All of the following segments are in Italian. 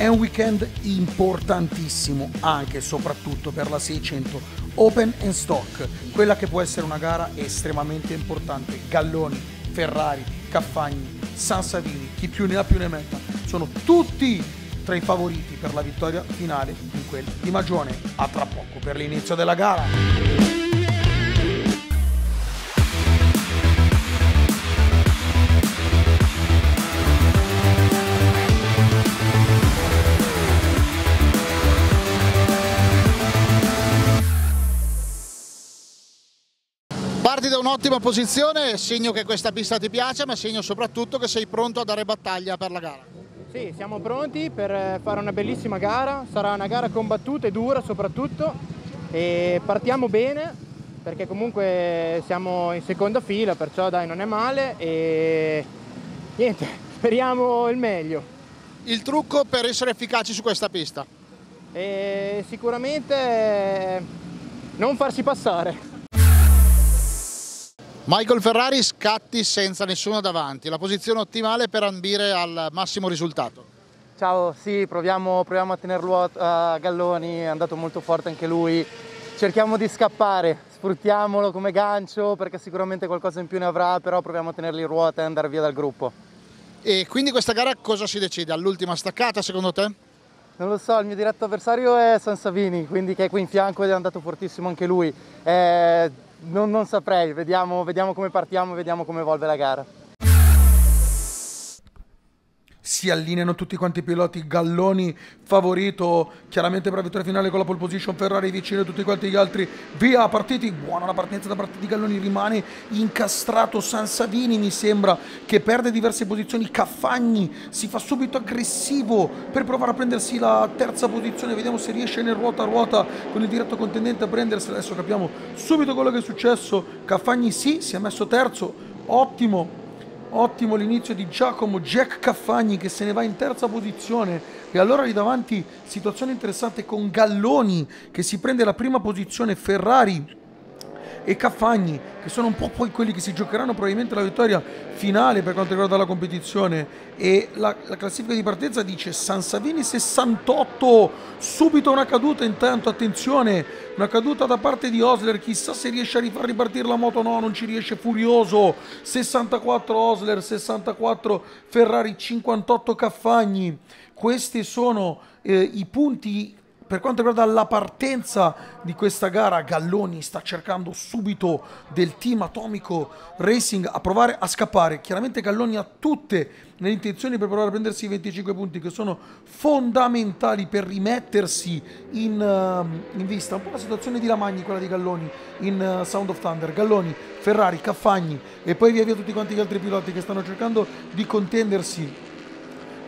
È un weekend importantissimo anche e soprattutto per la 600 Open and Stock, quella che può essere una gara estremamente importante. Galloni, Ferrari, Caffagni, San Savini, chi più ne ha più ne metta, sono tutti tra i favoriti per la vittoria finale in quel di Magione. A tra poco per l'inizio della gara. Un'ottima posizione, segno che questa pista ti piace, ma segno soprattutto che sei pronto a dare battaglia per la gara. Sì, siamo pronti per fare una bellissima gara, sarà una gara combattuta e dura soprattutto e partiamo bene perché comunque siamo in seconda fila, perciò dai non è male e niente, speriamo il meglio. Il trucco per essere efficaci su questa pista? E sicuramente non farsi passare. Michael Ferrari scatti senza nessuno davanti, la posizione ottimale per ambire al massimo risultato. Ciao, sì, proviamo, proviamo a tenerlo a Galloni, è andato molto forte anche lui. Cerchiamo di scappare, sfruttiamolo come gancio perché sicuramente qualcosa in più ne avrà, però proviamo a tenerli in ruota e andare via dal gruppo. E quindi questa gara cosa si decide? All'ultima staccata secondo te? Non lo so, il mio diretto avversario è San Savini, quindi che è qui in fianco ed è andato fortissimo anche lui. Eh, non, non saprei, vediamo, vediamo come partiamo, vediamo come evolve la gara si allineano tutti quanti i piloti, Galloni favorito, chiaramente per la vittoria finale con la pole position, Ferrari vicino a tutti quanti gli altri, via partiti, buona la partenza da parte di Galloni, rimane incastrato San Savini. Mi sembra che perde diverse posizioni, Caffagni si fa subito aggressivo per provare a prendersi la terza posizione, vediamo se riesce nel ruota a ruota con il diretto contendente a prendersela, adesso capiamo subito quello che è successo, Caffagni sì, si è messo terzo, ottimo Ottimo l'inizio di Giacomo Jack Caffagni che se ne va in terza posizione e allora lì davanti situazione interessante con Galloni che si prende la prima posizione, Ferrari e Caffagni, che sono un po' poi quelli che si giocheranno probabilmente la vittoria finale per quanto riguarda la competizione. E la, la classifica di partenza dice San Savini 68, subito una caduta intanto, attenzione, una caduta da parte di Osler, chissà se riesce a rifar ripartire la moto, no, non ci riesce, furioso, 64 Osler, 64 Ferrari, 58 Caffagni. Questi sono eh, i punti per quanto riguarda la partenza di questa gara, Galloni sta cercando subito del team Atomico Racing a provare a scappare. Chiaramente Galloni ha tutte le intenzioni per provare a prendersi i 25 punti che sono fondamentali per rimettersi in, uh, in vista. Un po' la situazione di Lamagni, quella di Galloni in uh, Sound of Thunder. Galloni, Ferrari, Caffagni e poi via via tutti quanti gli altri piloti che stanno cercando di contendersi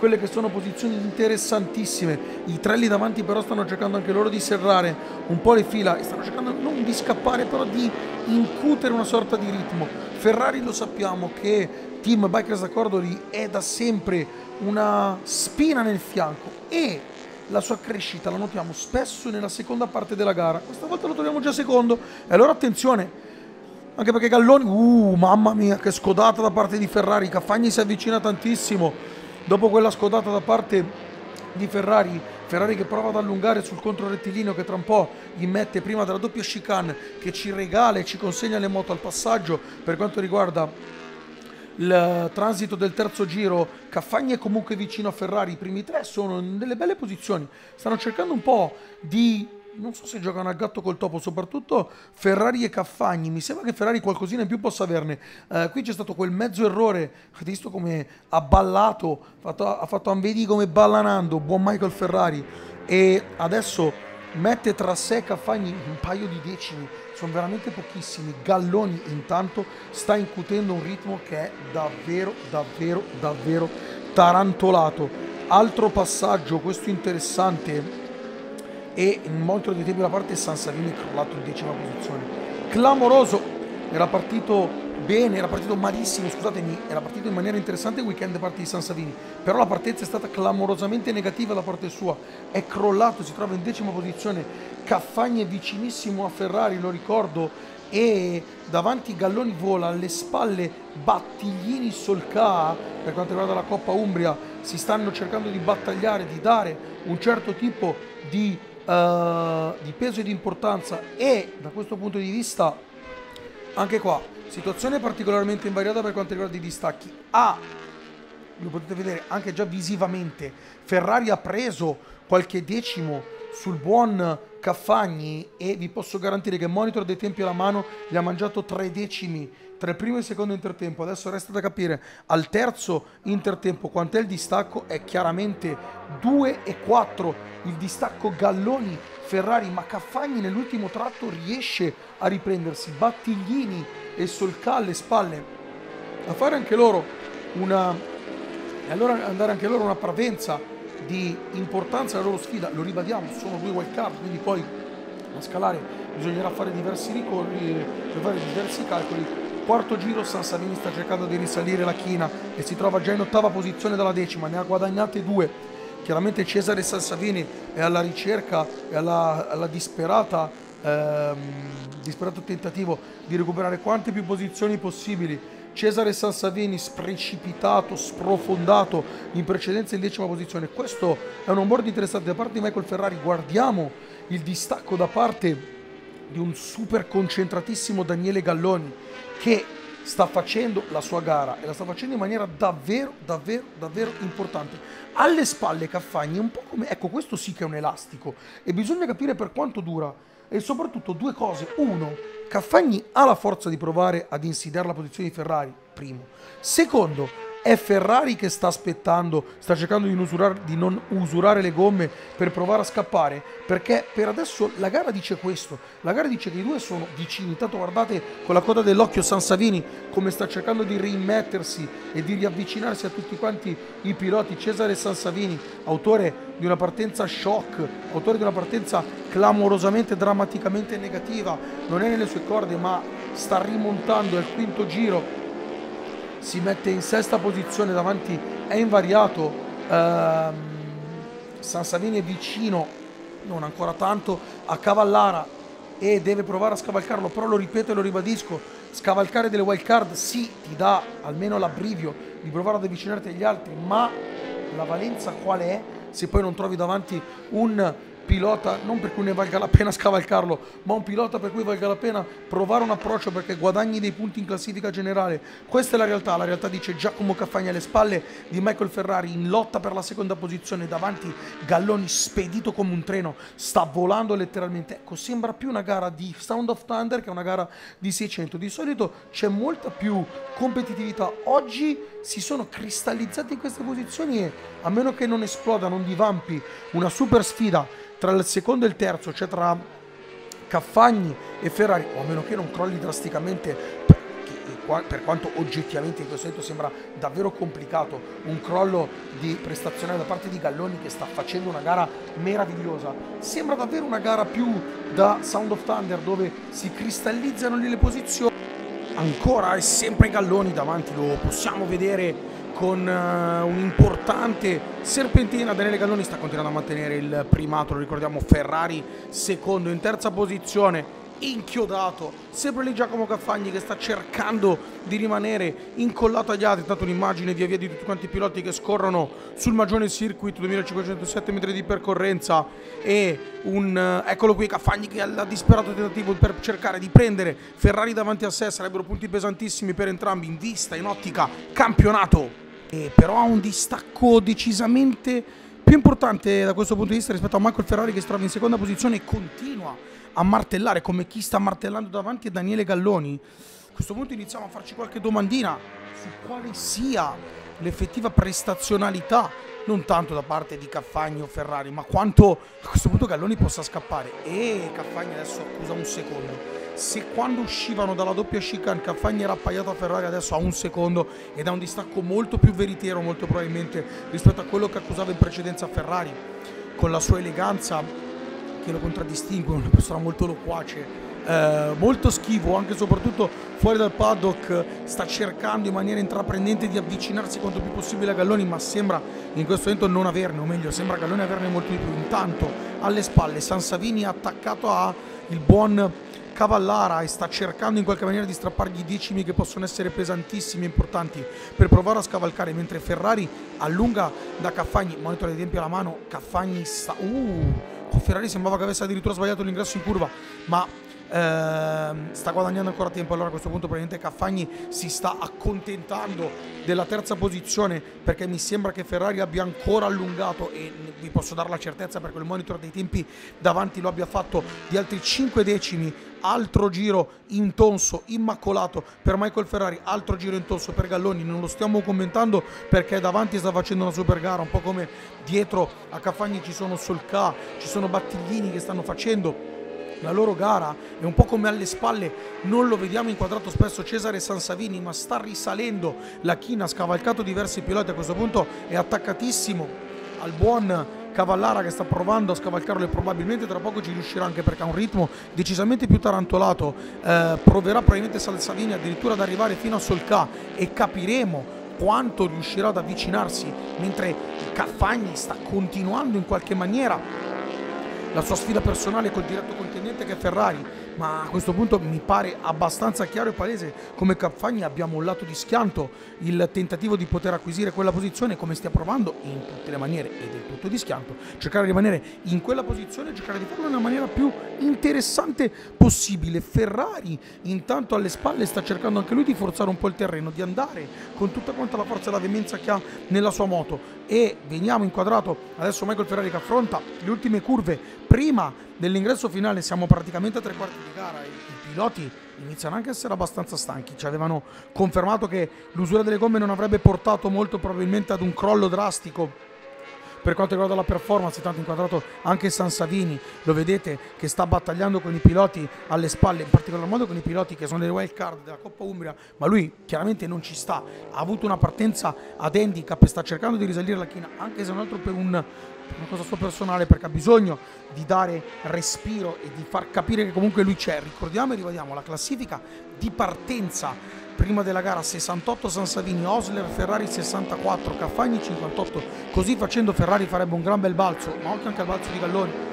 quelle che sono posizioni interessantissime. I tre lì davanti però stanno cercando anche loro di serrare un po' le fila e stanno cercando non di scappare però di incutere una sorta di ritmo. Ferrari lo sappiamo che Team Bikers Accordoli è da sempre una spina nel fianco e la sua crescita la notiamo spesso nella seconda parte della gara. Questa volta lo troviamo già secondo e allora attenzione anche perché Galloni, uh, mamma mia, che scodata da parte di Ferrari. Caffagni si avvicina tantissimo dopo quella scodata da parte di Ferrari Ferrari che prova ad allungare sul contro rettilineo che tra un po' gli mette prima della doppia chicane che ci regala e ci consegna le moto al passaggio per quanto riguarda il transito del terzo giro Caffagni è comunque vicino a Ferrari i primi tre sono in delle belle posizioni stanno cercando un po' di non so se giocano a gatto col topo, soprattutto Ferrari e Caffagni. Mi sembra che Ferrari qualcosina in più possa averne. Uh, qui c'è stato quel mezzo errore. Avete visto come ha ballato, fatto, ha fatto vedi come ballanando, buon Michael Ferrari. E adesso mette tra sé e Caffagni un paio di decimi. Sono veramente pochissimi. Galloni intanto sta incutendo un ritmo che è davvero, davvero, davvero tarantolato. Altro passaggio, questo interessante e in molto di tempo da parte San Savini crollato in decima posizione. Clamoroso, era partito bene, era partito malissimo, scusatemi, era partito in maniera interessante il weekend da parte di San Savini, però la partenza è stata clamorosamente negativa da parte sua, è crollato, si trova in decima posizione, Caffagni è vicinissimo a Ferrari, lo ricordo, e davanti Galloni vola alle spalle Battiglini Solca per quanto riguarda la Coppa Umbria. Si stanno cercando di battagliare di dare un certo tipo di, uh, di peso e di importanza e da questo punto di vista anche qua situazione particolarmente invariata per quanto riguarda i distacchi. A lo potete vedere anche già visivamente Ferrari ha preso qualche decimo sul buon Caffagni e vi posso garantire che monitor dei tempi alla mano gli ha mangiato tre decimi tra il primo e il secondo intertempo. Adesso resta da capire al terzo intertempo quant'è il distacco, è chiaramente 2 e 4 il distacco Galloni Ferrari, ma Caffagni nell'ultimo tratto riesce a riprendersi, Battiglini e Solca alle spalle. A fare anche loro una e allora andare anche loro una parvenza di importanza della loro sfida, lo ribadiamo, sono due wild card, quindi poi a scalare bisognerà fare diversi ricorri, fare diversi calcoli. Quarto giro San Savini sta cercando di risalire la china e si trova già in ottava posizione dalla decima, ne ha guadagnate due. Chiaramente Cesare San Savini è alla ricerca e alla, alla disperata, ehm, disperato tentativo di recuperare quante più posizioni possibili Cesare Sansavini sprecipitato, sprofondato in precedenza in decima posizione. Questo è un onboard interessante da parte di Michael Ferrari. Guardiamo il distacco da parte di un super concentratissimo Daniele Galloni che sta facendo la sua gara e la sta facendo in maniera davvero, davvero, davvero importante. Alle spalle Caffagni è un po' come... Ecco, questo sì che è un elastico e bisogna capire per quanto dura e soprattutto due cose. Uno, Caffagni ha la forza di provare ad insidiare la posizione di Ferrari, primo. Secondo, è Ferrari che sta aspettando, sta cercando di non, usurare, di non, usurare, le gomme per provare a scappare, perché per adesso la gara dice questo, la gara dice che i due sono vicini, intanto guardate con la coda dell'occhio San Savini come sta cercando di rimettersi e di riavvicinarsi a tutti quanti i piloti, Cesare San Savini, autore di una partenza shock, autore di una partenza clamorosamente, drammaticamente negativa, non è nelle sue corde ma sta rimontando al quinto giro si mette in sesta posizione davanti, è invariato, ehm, San Savini è vicino, non ancora tanto, a Cavallara e deve provare a scavalcarlo, però lo ripeto e lo ribadisco, scavalcare delle wild card sì, ti dà almeno l'abbrivio di provare ad avvicinarti agli altri, ma la valenza qual è? Se poi non trovi davanti un pilota, non per cui ne valga la pena scavalcarlo, ma un pilota per cui valga la pena provare un approccio perché guadagni dei punti in classifica generale. Questa è la realtà, la realtà dice Giacomo Caffagna alle spalle di Michael Ferrari in lotta per la seconda posizione davanti Galloni spedito come un treno, sta volando letteralmente. Ecco, sembra più una gara di Sound of Thunder che una gara di 600. Di solito c'è molta più competitività. Oggi si sono cristallizzati in queste posizioni e a meno che non esploda, non divampi una super sfida tra il secondo e il terzo, cioè tra Caffagni e Ferrari, o a meno che non crolli drasticamente, per quanto oggettivamente in questo momento sembra davvero complicato, un crollo di prestazione da parte di Galloni che sta facendo una gara meravigliosa, sembra davvero una gara più da Sound of Thunder dove si cristallizzano lì le posizioni. Ancora è sempre Galloni davanti, lo possiamo vedere con uh, un'importante serpentina. Daniele Galloni sta continuando a mantenere il primato, lo ricordiamo. Ferrari secondo in terza posizione inchiodato, sempre lì Giacomo Caffagni che sta cercando di rimanere incollato agli altri, tanto un'immagine via via di tutti quanti i piloti che scorrono sul Magione Circuit, 2507 metri di percorrenza e un, eccolo qui Caffagni che ha disperato tentativo per cercare di prendere Ferrari davanti a sé, sarebbero punti pesantissimi per entrambi in vista, in ottica, campionato però ha un distacco decisamente più importante da questo punto di vista rispetto a Michael Ferrari che si trova in seconda posizione e continua a martellare come chi sta martellando davanti a Daniele Galloni. A questo punto iniziamo a farci qualche domandina su quale sia l'effettiva prestazionalità non tanto da parte di Caffagni o Ferrari, ma quanto a questo punto Galloni possa scappare. E Caffagni adesso accusa un secondo se quando uscivano dalla doppia chicane Caffagni era appaiato a Ferrari adesso ha un secondo ed ha un distacco molto più veritiero molto probabilmente rispetto a quello che accusava in precedenza Ferrari. Con la sua eleganza che lo contraddistingue, una persona molto loquace eh, molto schivo anche e soprattutto fuori dal paddock sta cercando in maniera intraprendente di avvicinarsi quanto più possibile a Galloni ma sembra in questo momento non averne o meglio sembra Galloni averne molto di più. Intanto alle spalle San Savini attaccato a il buon Cavallara e sta cercando in qualche maniera di strappargli decimi che possono essere pesantissimi e importanti per provare a scavalcare, mentre Ferrari allunga da Caffagni, monitor di tempi alla mano, Caffagni sta... Uh, Ferrari sembrava che avesse addirittura sbagliato l'ingresso in curva, ma ehm, sta guadagnando ancora tempo. Allora a questo punto probabilmente Caffagni si sta accontentando della terza posizione perché mi sembra che Ferrari abbia ancora allungato e vi posso dare la certezza perché il monitor dei tempi davanti lo abbia fatto di altri 5 decimi. Altro giro intonso, immacolato per Michael Ferrari, altro giro intonso per Galloni. Non lo stiamo commentando perché davanti sta facendo una super gara, un po' come dietro a Caffagni ci sono Solca, ci sono Battiglini che stanno facendo la loro gara è un po' come alle spalle, non lo vediamo inquadrato spesso Cesare Sansavini, ma sta risalendo. La china, ha scavalcato diversi piloti, a questo punto è attaccatissimo al buon Cavallara che sta provando a scavalcarlo e probabilmente tra poco ci riuscirà anche perché ha un ritmo decisamente più tarantolato, eh, proverà probabilmente Salsavini addirittura ad arrivare fino a Solca e capiremo quanto riuscirà ad avvicinarsi mentre Caffagni sta continuando in qualche maniera la sua sfida personale col diretto contendente che è Ferrari, ma a questo punto mi pare abbastanza chiaro e palese come Caffagni abbia mollato di schianto il tentativo di poter acquisire quella posizione come stia provando in tutte le maniere e del tutto di schianto, cercare di rimanere in quella posizione e cercare di farlo nella maniera più interessante possibile. Ferrari intanto alle spalle sta cercando anche lui di forzare un po' il terreno, di andare con tutta quanta la forza e la veemenza che ha nella sua moto e veniamo inquadrato adesso Michael Ferrari che affronta le ultime curve prima dell'ingresso finale siamo praticamente a tre quarti di gara e i piloti iniziano anche a essere abbastanza stanchi ci avevano confermato che l'usura delle gomme non avrebbe portato molto probabilmente ad un crollo drastico per quanto riguarda la performance, tanto inquadrato anche San Savini, lo vedete che sta battagliando con i piloti alle spalle, in particolar modo con i piloti che sono dei wild card della Coppa Umbria, ma lui chiaramente non ci sta, ha avuto una partenza ad handicap e sta cercando di risalire la china, anche se non altro per un, una cosa sua personale, perché ha bisogno di dare respiro e di far capire che comunque lui c'è. Ricordiamo e rivediamo la classifica di partenza prima della gara 68 Sansavini, Osler, Ferrari 64, Caffagni 58. Così facendo Ferrari farebbe un gran bel balzo, ma anche al balzo di Galloni.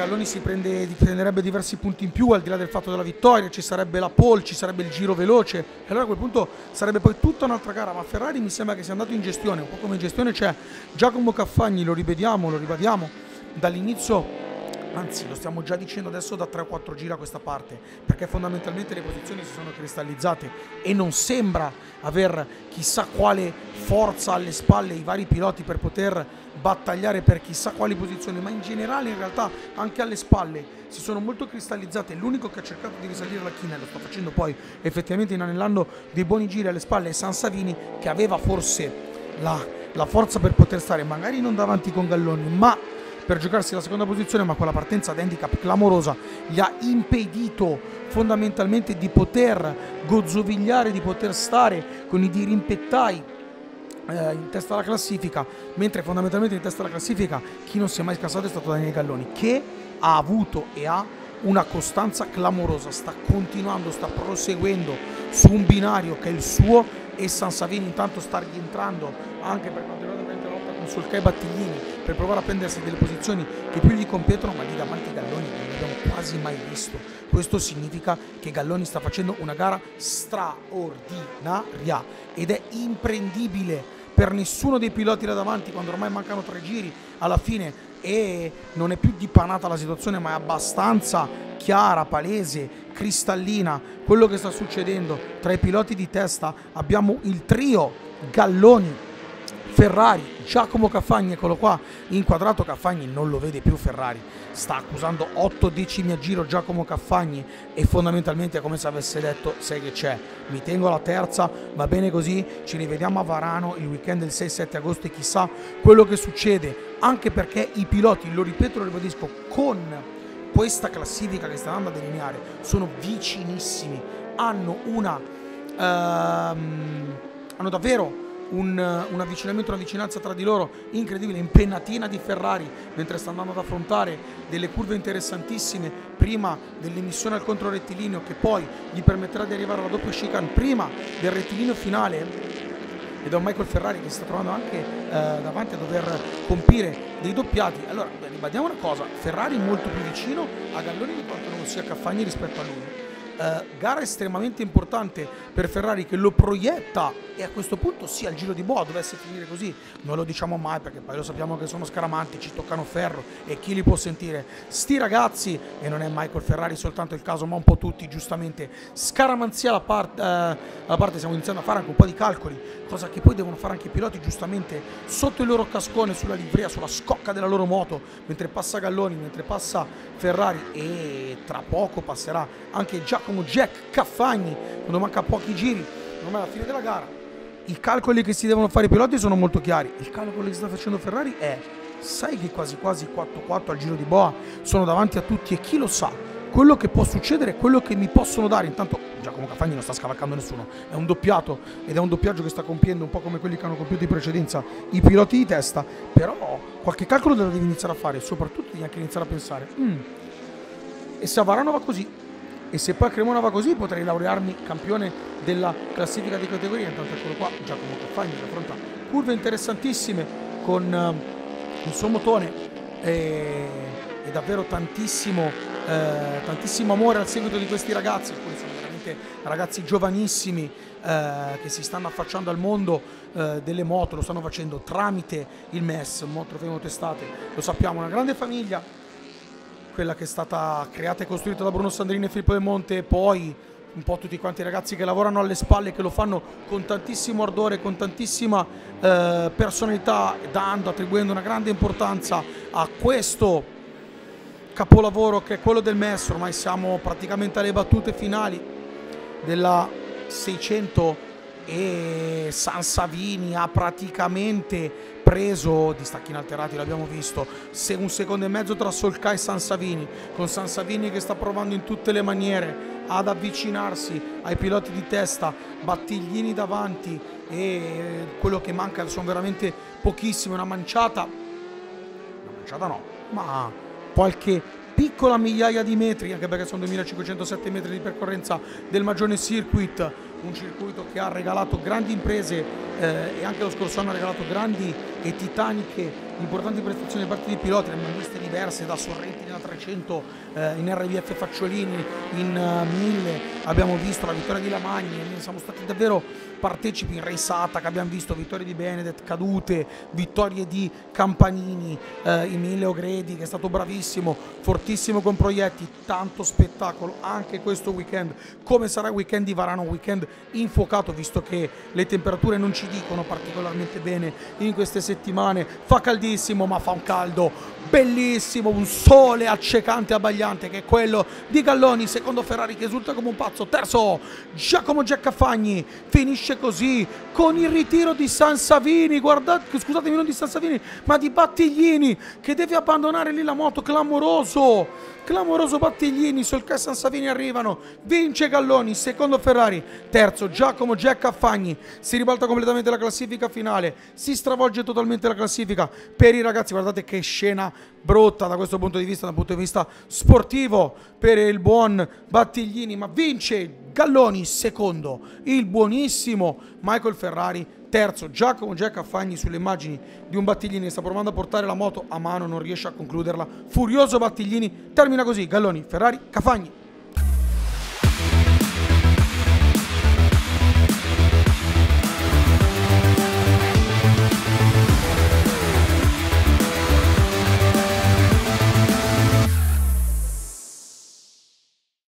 Galloni si prende, prenderebbe diversi punti in più al di là del fatto della vittoria, ci sarebbe la pole, ci sarebbe il giro veloce. E allora a quel punto sarebbe poi tutta un'altra gara, ma Ferrari mi sembra che sia andato in gestione, un po' come in gestione c'è Giacomo Caffagni, lo rivediamo, lo ribadiamo, dall'inizio. Anzi lo stiamo già dicendo adesso da 3 o 4 giri a questa parte, perché fondamentalmente le posizioni si sono cristallizzate e non sembra aver chissà quale forza alle spalle i vari piloti per poter battagliare per chissà quali posizioni, ma in generale in realtà anche alle spalle si sono molto cristallizzate. L'unico che ha cercato di risalire la china lo sta facendo poi effettivamente inanellando dei buoni giri alle spalle è San Savini che aveva forse la, la forza per poter stare magari non davanti con Galloni, ma per giocarsi la seconda posizione, ma quella partenza ad handicap clamorosa gli ha impedito fondamentalmente di poter gozzovigliare, di poter stare con i dirimpettai in testa alla classifica, mentre fondamentalmente in testa alla classifica chi non si è mai scassato è stato Daniele Galloni, che ha avuto e ha una costanza clamorosa, sta continuando, sta proseguendo su un binario che è il suo e San Savini intanto sta rientrando anche per quanto riguarda con Solca Battiglini per provare a prendersi delle posizioni che più gli competono, ma lì davanti Galloni non l'abbiamo quasi mai visto. Questo significa che Galloni sta facendo una gara straordinaria ed è imprendibile per nessuno dei piloti là davanti quando ormai mancano tre giri alla fine e non è più dipanata la situazione ma è abbastanza chiara, palese, cristallina quello che sta succedendo tra i piloti di testa abbiamo il trio Galloni Ferrari, Giacomo Caffagni, eccolo qua, inquadrato Caffagni non lo vede più Ferrari, sta accusando 8 decimi a giro Giacomo Caffagni e fondamentalmente come se avesse detto sai che c'è, mi tengo la terza, va bene così, ci rivediamo a Varano il weekend del 6-7 agosto e chissà quello che succede, anche perché i piloti, lo ripeto, lo ribadisco, con questa classifica che sta andando a delineare sono vicinissimi, hanno una... Ehm, hanno davvero un, un, avvicinamento, una vicinanza tra di loro incredibile, impennatina di Ferrari mentre sta andando ad affrontare delle curve interessantissime prima dell'emissione al controrettilineo che poi gli permetterà di arrivare alla doppia chicane prima del rettilineo finale e da un Michael Ferrari che si sta trovando anche eh, davanti a dover compire dei doppiati. Allora, ribadiamo una cosa, Ferrari molto più vicino a Galloni di quanto non sia Caffagni rispetto a lui. Uh, gara estremamente importante per Ferrari che lo proietta e a questo punto sì al giro di boa dovesse finire così. Non lo diciamo mai perché poi lo sappiamo che sono scaramanti ci toccano ferro e chi li può sentire? Sti ragazzi e non è Michael Ferrari soltanto il caso ma un po' tutti giustamente scaramanzia la, part, uh, la parte stiamo iniziando a fare anche un po' di calcoli cosa che poi devono fare anche i piloti giustamente sotto il loro cascone sulla livrea sulla scocca della loro moto mentre passa Galloni mentre passa Ferrari e tra poco passerà anche Giacomo Jack Caffagni quando manca pochi giri ormai alla fine della gara i calcoli che si devono fare i piloti sono molto chiari. Il calcolo che sta facendo Ferrari è, sai che quasi quasi 4-4 al giro di boa sono davanti a tutti e chi lo sa, quello che può succedere è quello che mi possono dare. Intanto Giacomo Cafagni non sta scavalcando nessuno, è un doppiato ed è un doppiaggio che sta compiendo un po' come quelli che hanno compiuto in precedenza i piloti di testa, però qualche calcolo lo devi iniziare a fare, soprattutto devi anche iniziare a pensare, mm, e se Avarano va così, e se poi Cremona va così potrei laurearmi campione della classifica di categoria. Intanto eccolo qua Giacomo Caffagni che affronta curve interessantissime con uh, il suo motore e, e davvero tantissimo, eh, tantissimo amore al seguito di questi ragazzi. Alcuni sono veramente ragazzi giovanissimi eh, che si stanno affacciando al mondo eh, delle moto lo stanno facendo tramite il MES Moto Trofeo Testate lo sappiamo una grande famiglia quella che è stata creata e costruita da Bruno Sandrini e Filippo Del Monte e poi un po' tutti quanti i ragazzi che lavorano alle spalle, che lo fanno con tantissimo ardore, con tantissima eh, personalità, dando, attribuendo una grande importanza a questo capolavoro che è quello del MES. Ormai siamo praticamente alle battute finali della 600 e San Savini ha praticamente preso di stacchi inalterati, l'abbiamo visto, se un secondo e mezzo tra Solca e San Savini, con San Savini che sta provando in tutte le maniere ad avvicinarsi ai piloti di testa, Battiglini davanti e quello che manca sono veramente pochissime, una manciata, una manciata no, ma qualche piccola migliaia di metri, anche perché sono 2507 metri di percorrenza del Magione Circuit, un circuito che ha regalato grandi imprese eh, e anche lo scorso anno ha regalato grandi e titaniche importanti prestazioni da parte dei piloti, ne abbiamo viste diverse da Sorrenti nella 300 eh, in RVF Facciolini in uh, eh, 1000 abbiamo visto la vittoria di Lamagni siamo stati davvero partecipi in raceata che abbiamo visto vittorie di Benedett cadute vittorie di Campanini eh, in 1000 Ogredi che è stato bravissimo fortissimo con proietti tanto spettacolo anche questo weekend. Come sarà il weekend di Varano? Weekend infuocato visto che le temperature non ci dicono particolarmente bene in queste settimane. Fa caldissimo ma fa un caldo bellissimo un sole accecante e abbagliante che è quello di Galloni. Secondo Ferrari che esulta come un pazzo. Terzo Giacomo Giaccafagni finisce così con il ritiro di San Savini. Guardate scusatemi non di San Savini ma di Battiglini che deve abbandonare lì la moto. Clamoroso clamoroso Battiglini. Sul San Savini arrivano vince Galloni. Secondo Ferrari terzo Giacomo Giaccafagni si ribalta completamente la classifica finale si stravolge totalmente la classifica. Per i ragazzi guardate che scena brutta da questo punto di vista, dal punto di vista sportivo. Per il buon Battiglini, ma vince Galloni secondo, il buonissimo Michael Ferrari terzo, Giacomo Giaccafagni sulle immagini di un Battiglini che sta provando a portare la moto a mano, non riesce a concluderla, furioso Battiglini, termina così, Galloni, Ferrari, Cafagni.